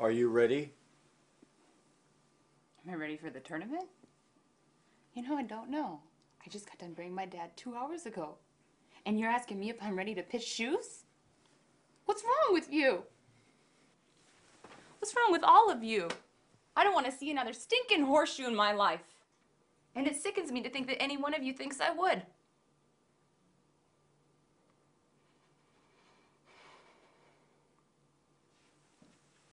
Are you ready? Am I ready for the tournament? You know, I don't know. I just got done bringing my dad two hours ago. And you're asking me if I'm ready to pitch shoes? What's wrong with you? What's wrong with all of you? I don't want to see another stinking horseshoe in my life. And it sickens me to think that any one of you thinks I would.